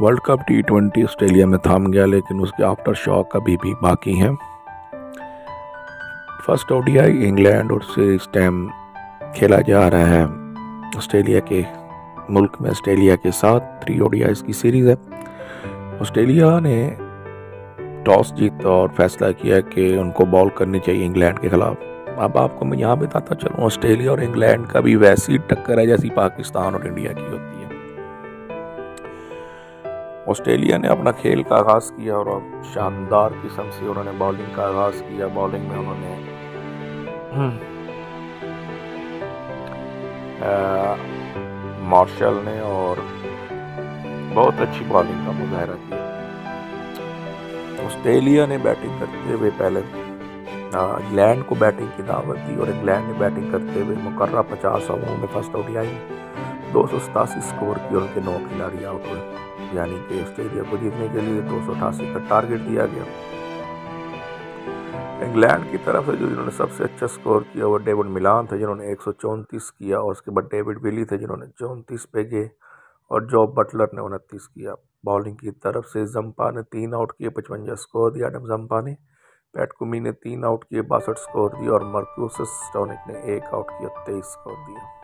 World cup T twenty Australia में थम गया, लेकिन उसके आफ्टर शॉक अभी भी बाकी हैं। फ़र्स्ट ओडीआई इंग्लैंड और सीरीज़ टाइम खेला जा रहा है। ऑस्ट्रेलिया के मुल्क में ऑस्ट्रेलिया के साथ थ्री ओडीआई की सीरीज़ है। ऑस्ट्रेलिया ने टॉस जीता और फैसला किया कि उनको बॉल करनी चाहिए इंग्लैंड के खिलाफ। अब आपको मैं यहाँ बताता चलूँ, ऑस्ट्रेलिया और इंग्लैंड का भी वैसी टक्कर है जैसी पाकिस्तान और इंडिया की होती है। ऑस्ट्रेलिया ने अपना खेल का आगाज़ किया और अब शानदार किस्म से उन्होंने बॉलिंग का आगाज़ किया। बॉलिंग में उन्होंने मार्शल हम्म, ने और बहुत अच्छी बॉलिंग का मुजाहरा किया। ऑस्ट्रेलिया ने बैटिंग करते हुए पहले इंग्लैंड को बैटिंग की दावत दी और इंग्लैंड ने बैटिंग करते हुए मुकर्रा पचास ओवरों में फ़र्स्ट ओडीआई दो सौ सतासी स्कोर की उनके नौ खिलाड़ी आउट हुए। यानी कि ऑस्ट्रेलिया को जीतने के लिए दो सौ अठासी का टारगेट दिया गया। इंग्लैंड की तरफ़ से जो जिन्होंने सबसे अच्छा स्कोर किया वो डेविड मिलान थे, जिन्होंने एक किया और उसके बाद डेविड विली थे, जिन्होंने चौंतीस पे गए और जॉब बटलर ने उनतीस किया। बॉलिंग की तरफ़ से जम्पा ने तीन आउट किए, पचवंजा स्कोर दिया एडम जम्पा ने, पैट कुमी ने तीन आउट किए, बासठ स्कोर दिए और मर्क्यूसस टॉनिक ने एक आउट किया, तेईस स्कोर दिए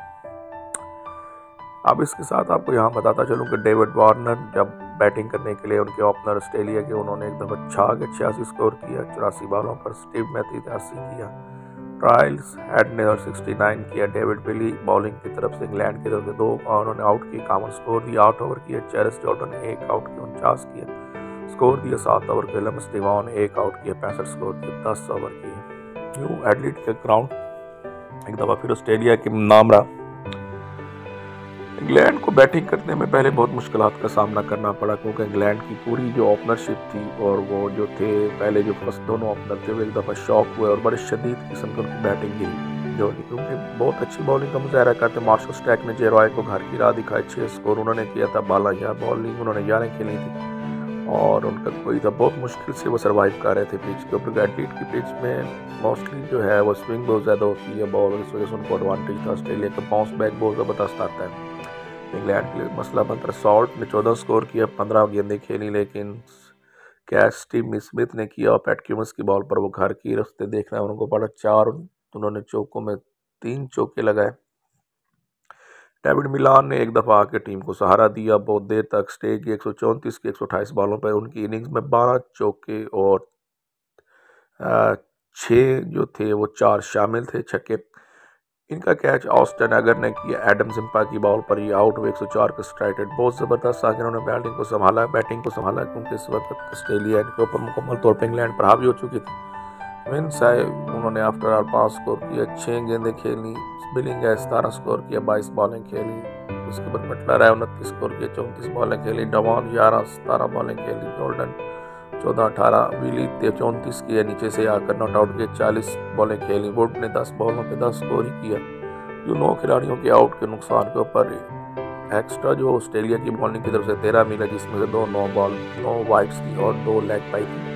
अब इसके साथ आपको यहाँ बताता चलूँ कि डेविड वार्नर जब बैटिंग करने के लिए उनके ओपनर ऑस्ट्रेलिया के उन्होंने एक दफ़ा छा के छियासी स्कोर किया, चौरासी बॉलों पर स्टीव मैथी ने अस्सी किया। ट्रायल्स हेड ने और सिक्सटी नाइन किया। डेविड बिली बॉलिंग की तरफ़ से इंग्लैंड की तरफ़ से दो उन्होंने आउट किए, कामन स्कोर दिया आठ ओवर किया चेरिस जॉर्डन ने एक आउट किया उनचास किया स्कोर दिया सात ओवर के लम स्टीवान एक आउट किया पैंसठ स्कोर दिए, दस ओवर किए। न्यू एडलिट के ग्राउंड एक दफ़ा फिर ऑस्ट्रेलिया के नाम रहा। इंग्लैंड को बैटिंग करने में पहले बहुत मुश्किल का सामना करना पड़ा, क्योंकि इंग्लैंड की पूरी जो ओपनरशिप थी और वो जो थे, पहले जो फ़र्स्ट दोनों ओपनर थे, वो एक दफ़ा शॉक हुए और बड़े शदीद किस्म की उनकी बैटिंग गिरी जो क्योंकि बहुत अच्छी बॉलिंग का मुजाहरा करते मार्शल स्टैक ने जेरॉय को घर की राह दिखाई छः स्कोर उन्होंने किया था, बाला या बॉलिंग उन्होंने ग्यारह खेली थी और उनका कोई था, बहुत मुश्किल से वो सर्वाइव कर रहे थे पिच के ऊपर एडलीट की पिच में मोस्टली जो है वो स्विंग बहुत ज़्यादा होती है बॉल इस वजह से उनको एडवांटेज था ऑस्ट्रेलिया का बाउंस बैक बहुत ज़बरदस्त आता है इंग्लैंड के लिए मसला बनता है सॉल्ट ने चौदह स्कोर किया, पंद्रह गेंदें खेली, लेकिन कैच स्टीव स्मिथ ने किया और पैट क्यूमस की बॉल पर वो घर की रस्ते देख रहे हैं, उनको पड़ा चार, उन्होंने चौकों में तीन चौके लगाए। डेविड मिलान ने एक दफ़ा आके टीम को सहारा दिया, बहुत देर तक स्टे की एक सौ चौंतीस की एक सौ अट्ठाईस बॉलों पर उनकी इनिंग्स में बारह चौके और छः जो थे वो चार शामिल थे, छक्के इनका कैच ऑस्टन अगर ने किया। एडम सिंपा की बॉल पर ही आउट हुए। एक सौ चार का स्ट्राइक रेट। बहुत ज़बरदस्त आगे उन्होंने बैटिंग को संभाला। बैटिंग को संभाला क्योंकि इस वक्त ऑस्ट्रेलिया इनके ऊपर मुकम्मल तौर पर इंग्लैंड पर हावी हो चुकी थी। विंस आए उन्होंने आफ्टर आर पाँच स्कोर किया। छः गेंदें खेली। स्पिलिंग है, सतारह स्कोर किया, बाईस बॉलें खेली। उसके बाद बटलर है, उनतीस स्कोर किया, चौंतीस बॉलें खेली। डवान, ग्यारह, सतारह बॉलें खेली। जॉर्डन चौदह, अठारह विली चौंतीस किया, नीचे से आकर नॉट आउट किए चालीस बॉलें खेली वुड ने दस बॉलों पे दस स्कोर ही किया। जो नौ खिलाड़ियों के आउट के नुकसान के ऊपर एक्स्ट्रा जो ऑस्ट्रेलिया की बॉलिंग की तरफ़ से तेरह मिला जिसमें से दो नौ बॉल, नौ वाइट्स थी और दो लेग पाई थी।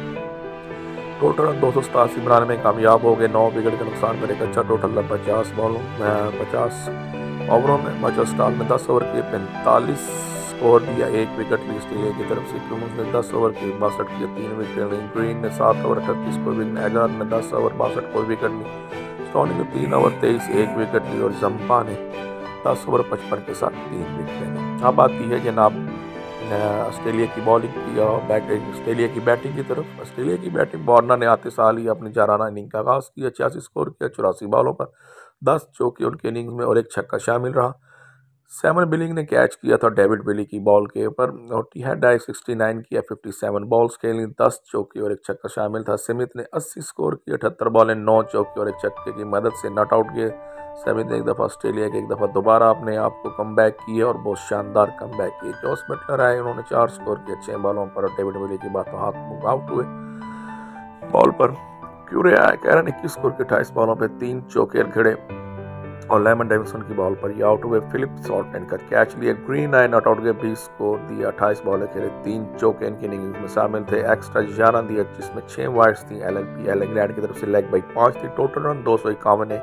टोटल दो सौ सतासी बनाने में कामयाब हो गए, नौ विकेट का नुकसान कर एक अच्छा टोटल रन पचास बॉलों, पचास ओवरों में मचल स्टार ने दस ओवर के पैंतालीस स्कोर दिया। एक विकेट ऑस्ट्रेलिया की तरफ़ से क्यूमस ने दस ओवर की बासठ किए तीन विकेट ली ग्रीन ने सात ओवर अठतीस को विकेट एगार ने दस ओवर बासठ को विकेट ली। स्टोनी ने तीन ओवर तेईस, एक विकेट ली और जम्पा ने दस ओवर पचपन के साथ तीन विकेट ली अब आती है जनाब ऑस्ट्रेलिया की बॉलिंग की और बैटिंग, ऑस्ट्रेलिया की बैटिंग की तरफ़। ऑस्ट्रेलिया की बैटिंग वार्नर ने आते साल ही अपनी चाराना इनिंग का आगाज़ किया। छियासी स्कोर किया, चौरासी बॉलों पर दस चौके उनके इनिंग्स में और एक छक्का शामिल रहा। सेवन बिलिंग ने कैच किया था डेविड बिली की बॉल के ऊपर, और टी हैड डाई सिक्सटी नाइन किया फिफ्टी सेवन बॉल्स खेली, दस चौके और एक छक्का शामिल था। सिमित ने अस्सी स्कोर किया अठहत्तर बॉलें, नौ चौके और एक छक्के की मदद से नॉट आउट किए। सेमित ने एक दफ़ा ऑस्ट्रेलिया के एक दफ़ा दोबारा अपने आप को कम बैक किया और बहुत शानदार कम बैक किए जॉस बटलर आए, उन्होंने चार स्कोर किए छः बॉलों पर डेविड बिली की बात हाथ आउट हुए। बॉल पर क्यूरे आए, कह रहे इक्कीस स्कोर के अट्ठाईस बॉलों पर तीन चौके खड़े और लेमन डेविसन की बॉल पर आउट हुए फिलिप शॉर्टन का कैच लिया। ग्रीन आई नॉट आउट गए बीस स्कोर दिया अट्ठाईस बॉल खेले तीन चौके इनकी इनिंग्स में शामिल थे। एक्स्ट्रा ग्यारह दिया, जिसमें छः वाइड्स थी। एल एल इंग्लैंड की तरफ़ से लेग बाई पाँच थी। टोटल रन दो सौ इक्यावन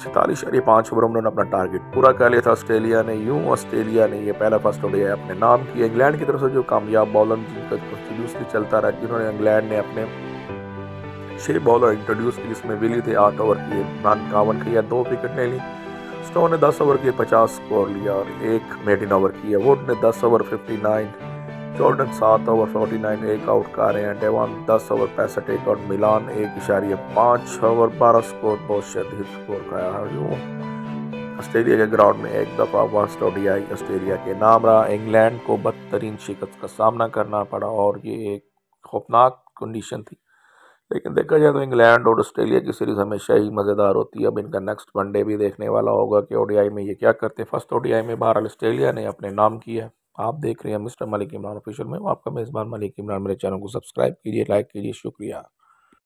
छतालीस शरी पाँच ओवर उन्होंने अपना टारगेट पूरा कर लिया था। ऑस्ट्रेलिया ने यूँ, ऑस्ट्रेलिया ने ये पहला फ़र्स्ट ओडिया अपने नाम किया। इंग्लैंड की तरफ़ से जो कामयाब बॉलर जिनका कंटिन्यूसली चलता रहा, जिन्होंने इंग्लैंड ने अपने छः बॉलर इंट्रोड्यूस किए जिसमें विली थे आठ ओवर किए इमरान कावन किया, दो विकेट ले ली। स्टोन ने दस ओवर के पचास स्कोर लिया और एक मेडिन ओवर किया। वुड ने दस ओवर फिफ्टी नाइन जॉर्डन सात ओवर फोर्टी नाइन एक आउट का रहे हैं। डेवान दस ओवर पैंसठ, एक आउट मिलान, एक इशारे पाँच ओवर बारह स्कोर बहुत शदीद स्कोर खाया है। यूँ ऑस्ट्रेलिया के ग्राउंड में एक दफ़ा फ़र्स्ट ओडीआई ऑस्ट्रेलिया के नाम रहा। इंग्लैंड को बदतरीन शिकस्त का सामना करना पड़ा और ये एक खौफनाक कंडीशन थी। लेकिन देखा जाए तो इंग्लैंड और ऑस्ट्रेलिया की सीरीज़ हमेशा ही मज़ेदार होती है। अब इनका नेक्स्ट वनडे भी देखने वाला होगा कि ओडीआई में ये क्या करते हैं। फ़र्स्ट ओडीआई में बहरहाल ऑस्ट्रेलिया ने अपने नाम किया आप देख रहे हैं मिस्टर मलिक इमरान ऑफिशियल में। आपका मेज़बान मलिक इमरान, मेरे चैनल को सब्सक्राइब कीजिए, लाइक कीजिए, शुक्रिया।